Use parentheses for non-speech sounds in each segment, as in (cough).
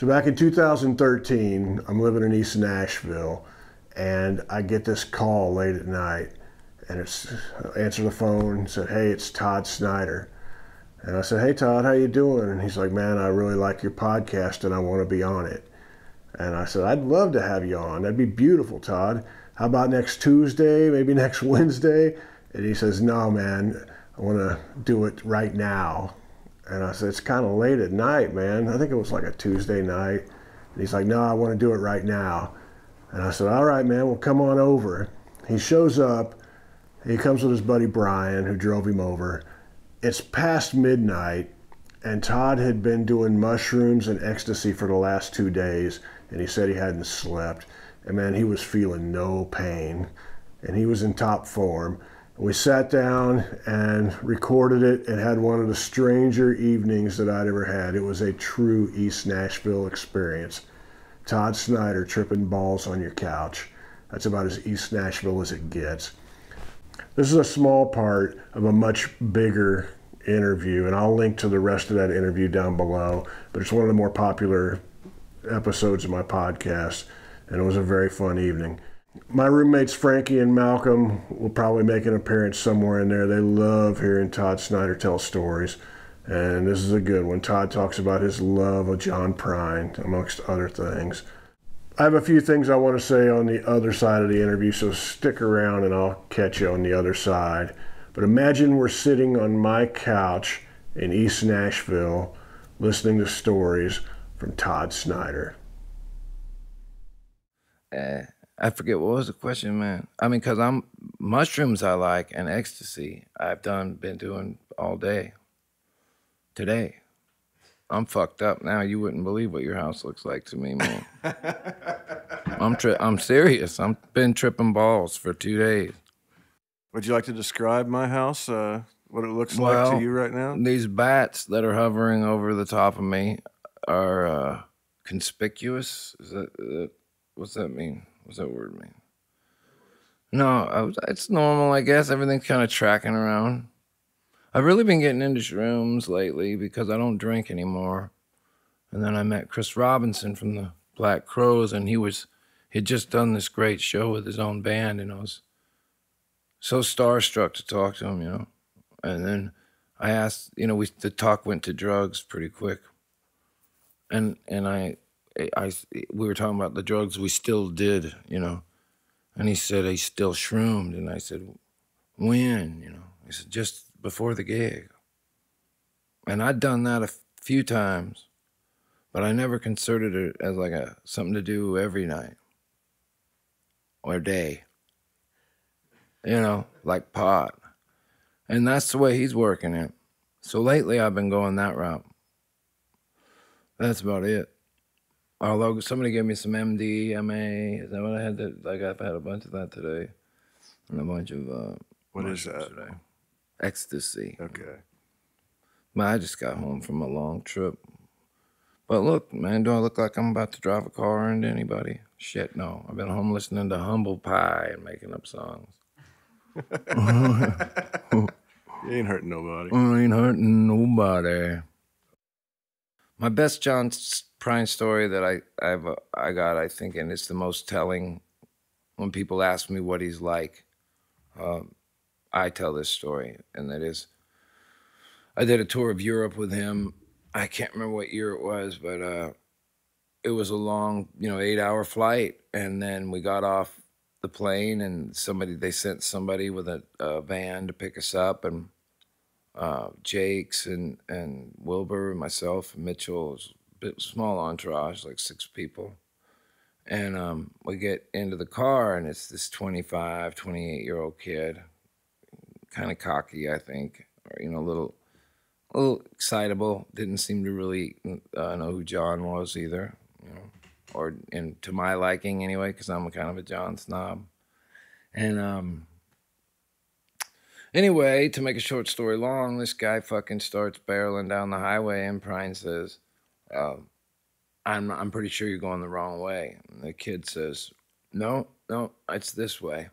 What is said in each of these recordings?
So back in 2013, I'm living in East Nashville, and I get this call late at night, and it's I answer the phone and said, "Hey, it's Todd Snider," And I said, "Hey Todd, how you doing?" And he's like, "Man, I really like your podcast, and I want to be on it." And I said, "I'd love to have you on. That'd be beautiful, Todd. How about next Tuesday? Maybe (laughs) next Wednesday?" And he says, "No, man, I want to do it right now." And I said, It's kind of late at night, man. I think it was like a Tuesday night. And he's like, No, I want to do it right now. And I said, All right, man, well, come on over. He shows up. He comes with his buddy Brian, who drove him over. It's past midnight, and Todd had been doing mushrooms and ecstasy for the last two days, and he said he hadn't slept. And man, he was feeling no pain, and he was in top form. We sat down and recorded it and had one of the stranger evenings that I'd ever had. It was a true East Nashville experience. Todd Snider tripping balls on your couch. That's about as East Nashville as it gets. This is a small part of a much bigger interview, and I'll link to the rest of that interview down below. But it's one of the more popular episodes of my podcast, and it was a very fun evening. My roommates Frankie and Malcolm will probably make an appearance somewhere in there. They love hearing Todd Snider tell stories. And this is a good one. Todd talks about his love of John Prine, amongst other things. I have a few things I want to say on the other side of the interview, so stick around and I'll catch you on the other side. But imagine we're sitting on my couch in East Nashville listening to stories from Todd Snider. Uh, I forget what was the question, man. I mean, cause I'm mushrooms I like and ecstasy. I've done been doing all day. Today, I'm fucked up now. You wouldn't believe what your house looks like to me, man. (laughs) I'm tri- I'm serious. I'm been tripping balls for two days. Would you like to describe my house? Uh, what it looks like to you right now? These bats that are hovering over the top of me are uh, conspicuous. Is that, uh, what's that mean? What's that word mean? No, it's normal, I guess. Everything's kind of tracking around. I've really been getting into shrooms lately because I don't drink anymore. And then I met Chris Robinson from the Black Crowes, and he was he'd just done this great show with his own band, and I was so starstruck to talk to him, you know. And then I asked, you know, we the talk went to drugs pretty quick, and and I I, we were talking about the drugs we still did, you know. And he said he still shroomed, and I said, when, you know. He said just before the gig. And I'd done that a few times, but I never considered it as like a something to do every night or day. You know, like pot. And that's the way he's working it. So lately I've been going that route. That's about it. Although somebody gave me some MDMA, is that what I had? To, like I've had a bunch of that today, and a bunch of uh, what is that? Today. Ecstasy. Okay. But I just got home from a long trip. But look, man, do I look like I'm about to drive a car into anybody? Shit, no. I've been home listening to Humble Pie and making up songs. (laughs) you ain't hurting nobody. I ain't hurting nobody. My best John Prine story that I I've uh, I got I think and it's the most telling when people ask me what he's like. Um, I tell this story, and that is, I did a tour of Europe with him. I can't remember what year it was, but uh, it was a long, you know, eight-hour flight, and then we got off the plane, and somebody they sent somebody with a, a van to pick us up, and uh, Jacques and and Wilber, and myself, and Mitchell, was a bit small entourage, like six people. And um, we get into the car, and it's this 25, 28 year old kid, kind of cocky, I think, or you know, a little, a little excitable. Didn't seem to really uh, know who John was either, you know, or in to my liking anyway, because I'm kind of a John snob. And um, Anyway, to make a short story long, this guy fucking starts barreling down the highway, and Prine says, uh, I'm, I'm pretty sure you're going the wrong way. And the kid says, No, no, it's this way.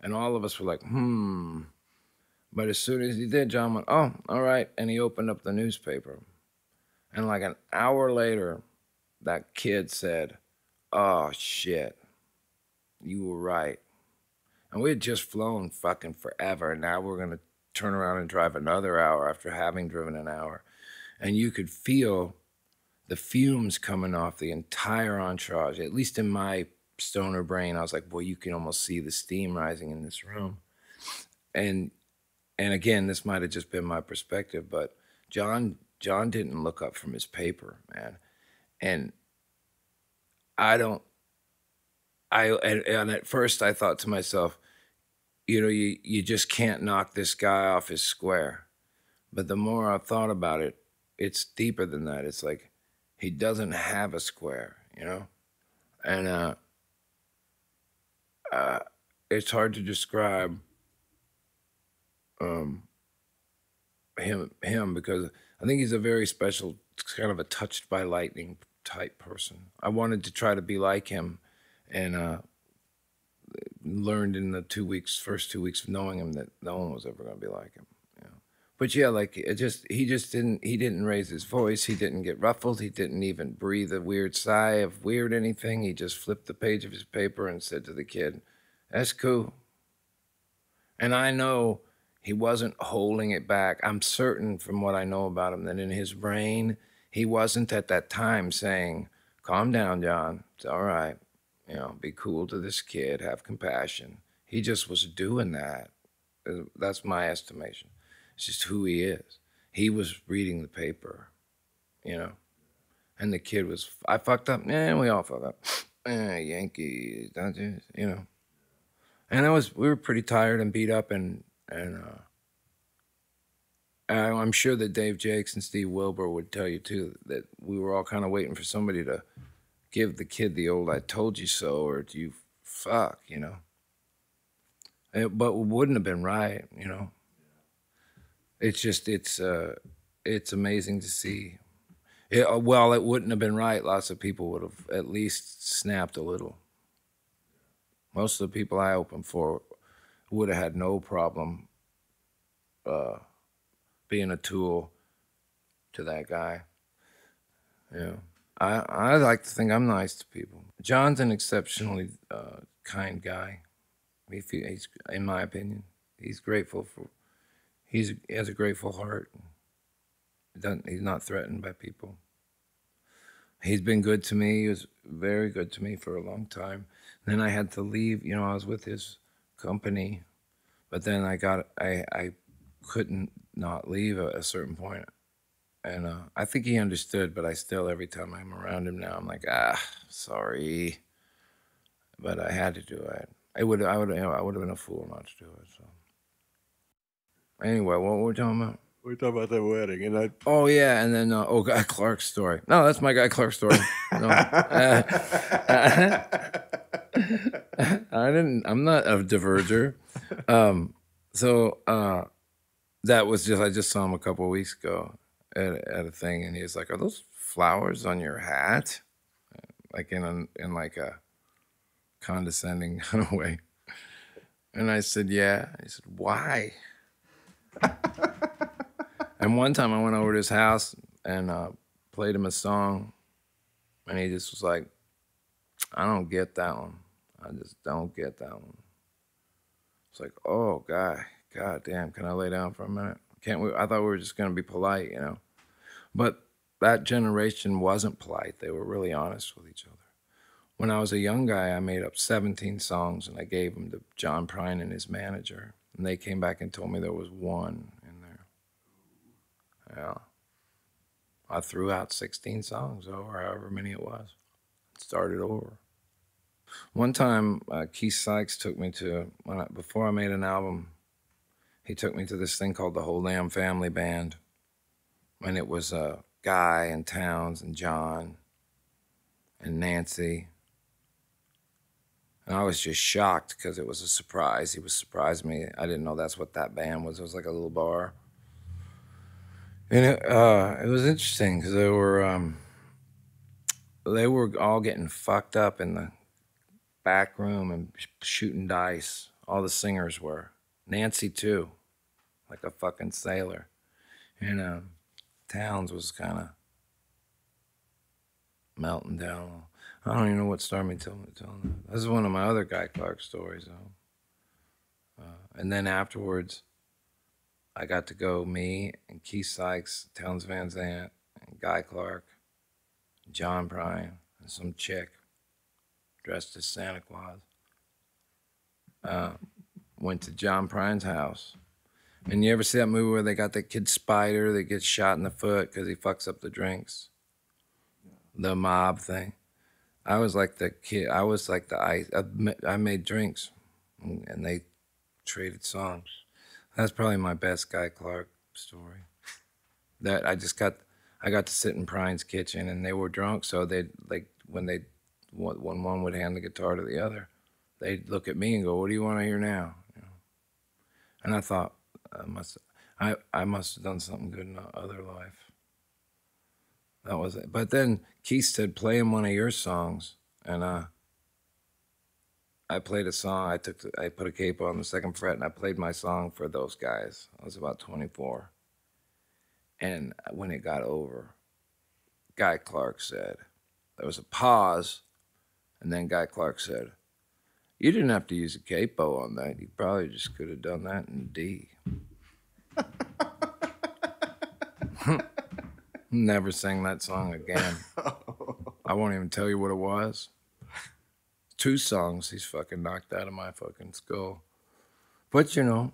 And all of us were like, Hmm. But as soon as he did, John went, Oh, all right. And he opened up the newspaper. And like an hour later, that kid said, "Oh shit, you were right," and we had just flown fucking forever, and now we're gonna turn around and drive another hour after having driven an hour, and you could feel the fumes coming off the entire entourage. At least in my stoner brain, I was like, "Boy, you can almost see the steam rising in this room," and and again, this might have just been my perspective, but John John didn't look up from his paper, man. And I don't I and, and at first I thought to myself, you know, you you just can't knock this guy off his square. But the more I thought about it, it's deeper than that. It's like he doesn't have a square, you know? And uh uh it's hard to describe um him him because I think he's a very special kind of a touched by lightning type person. I wanted to try to be like him and uh learned in the two weeks first two weeks of knowing him that no one was ever going to be like him but yeah like it just he just didn't he didn't raise his voice he didn't get ruffled he didn't even breathe a weird sigh of weird anything he just flipped the page of his paper and said to the kid that's cool and i know he wasn't holding it back. I'm certain from what I know about him that in his brain, he wasn't at that time saying, Calm down, John. It's all right. You know, be cool to this kid, have compassion. He just was doing that. Uh, that's my estimation. It's just who he is. He was reading the paper, you know, and the kid was, I fucked up. Yeah, we all fuck up. (sniffs) Eh, Yankees, you know. And I was, we were pretty tired and beat up, and and uh, I'm sure that Dave Jacques and Steve Wilber would tell you too that we were all kind of waiting for somebody to give the kid the old "I told you so" or "Do you fuck," you know. It, but wouldn't have been right, you know. It's just it's uh, it's amazing to see. It, uh, well, it wouldn't have been right. Lots of people would have at least snapped a little. Most of the people I opened for would have had no problem uh, being a tool to that guy. Yeah. I, I like to think I'm nice to people. John's an exceptionally uh, kind guy. He he's, in my opinion, he's grateful for. He's he has a grateful heart. He's not threatened by people. He's been good to me. He was very good to me for a long time. Then I had to leave. You know, I was with his company, but then I got I I couldn't not leave at a certain point, and uh, I think he understood. But I still, every time I'm around him now, I'm like, ah, sorry, but I had to do it. I would I would you know, I would have been a fool not to do it. So anyway, what were we talking about? We are talking about that wedding, and I. Oh yeah, and then uh, oh Guy Clark story. No, that's my Guy Clark story. (laughs) No. Uh, (laughs) I didn't. I'm not a diverger. Um, so uh, that was just. I just saw him a couple weeks ago at, at a thing, and he was like, "Are those flowers on your hat?" Like in a in like a condescending (laughs) kind of way. And I said, "Yeah." He said, "Why?" (laughs) and one time I went over to his house and uh, played him a song, and he just was like, "I don't get that one." I just don't get that one. It's like, oh god, god damn, can I lay down for a minute? Can't we? I thought we were just gonna be polite, you know. But that generation wasn't polite. They were really honest with each other. When I was a young guy, I made up 17 songs and I gave them to John Prine and his manager. And they came back and told me there was one in there. Yeah. I threw out 16 songs, or however many it was. Started over. One time, uh, Keith Sykes took me to I, before I made an album. He took me to this thing called the Whole Damn Family Band, and it was uh, Guy and Townes and John and Nanci. And I was just shocked because it was a surprise. He was surprised me. I didn't know that's what that band was. It was like a little bar. And it, uh, it was interesting because they were um, they were all getting fucked up in the back room and shooting dice. All the singers were. Nanci too, like a fucking sailor. And uh, Townes was kind of melting down. I don't even know what started me telling, telling that. This is one of my other Guy Clark stories, though. Uh, and then afterwards, I got to go, me and Keith Sykes, Townes Van Zandt, and Guy Clark, John Prine, and some chick dressed as Santa Claus. Uh, went to John Prine's house. And you ever see that movie where they got that kid Spider that gets shot in the foot because he fucks up the drinks? The mob thing. I was like the kid. I was like the I. I made drinks, and they traded songs. That's probably my best Guy Clark story. That I just got. I got to sit in Prine's kitchen, and they were drunk, so they like when they when one would hand the guitar to the other, they'd look at me and go, "What do you want to hear now?" You know? And I thought, I must, I, I must have done something good in the other life. That was it. But then Keith said, "Play him one of your songs," and uh, I played a song. I took, the, I put a cape on the second fret, and I played my song for those guys. I was about 24, and when it got over, Guy Clark said, there was a pause, and then Guy Clark said, You didn't have to use a capo on that. You probably just could have done that in D. Never sing that song again. (laughs) I won't even tell you what it was. Two songs he's fucking knocked out of my fucking skull. But you know,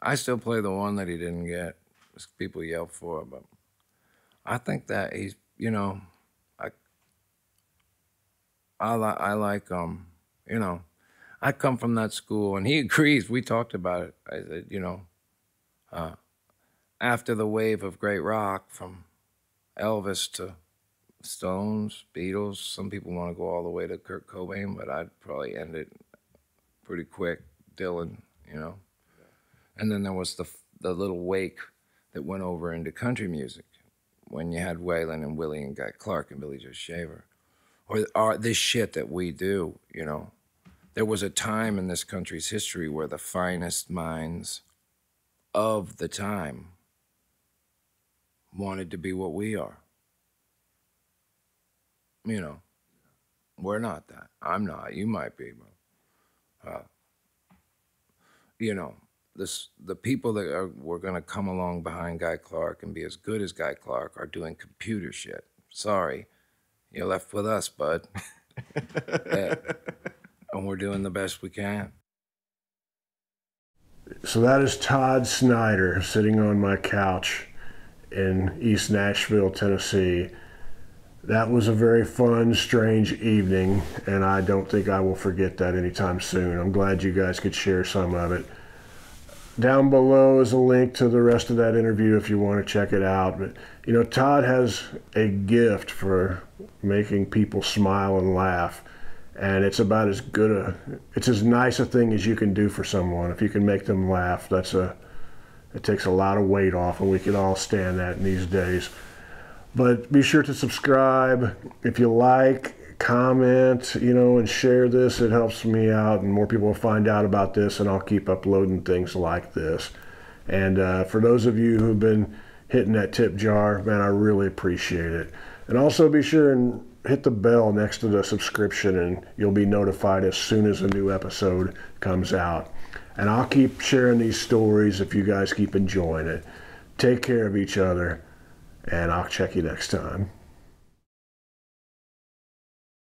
I still play the one that he didn't get. People yell for, but I think that he's, you know, I like I like um you know I come from that school and he (laughs) agrees. We talked about it. I said you know uh, after the wave of great rock from Elvis to Stones, Beatles. Some people want to go all the way to Kurt Cobain, but I'd probably end it pretty quick. Dylan, you know, and then there was the the little wake that went over into country music when you had Waylon and Willie and Guy Clark and Billy Joe Shaver or, or this shit that we do, you know. There was a time in this country's history where the finest minds of the time wanted to be what we are. You know, we're not that. I'm not. You might be, but, uh, you know, this the people that are were going to come along behind Guy Clark and be as good as Guy Clark are doing computer shit. Sorry, you're left with us, bud. (laughs) yeah. And we're doing the best we can. So that is Todd Snider sitting on my couch in East Nashville, Tennessee. That was a very fun, strange evening, and I don't think I will forget that anytime soon. I'm glad you guys could share some of it. Down below is a link to the rest of that interview if you want to check it out. But you know, Todd has a gift for making people smile and laugh, and it's about as good a, it's as nice a thing as you can do for someone. If you can make them laugh, that's a, it takes a lot of weight off, and we can all stand that in these days. But be sure to subscribe if you like comment, you know, and share this. It helps me out, and more people will find out about this, and I'll keep uploading things like this. And uh, for those of you who've been hitting that tip jar, man, I really appreciate it. And also be sure and hit the bell next to the subscription, and you'll be notified as soon as a new episode comes out. And I'll keep sharing these stories if you guys keep enjoying it. Take care of each other, and I'll check you next time.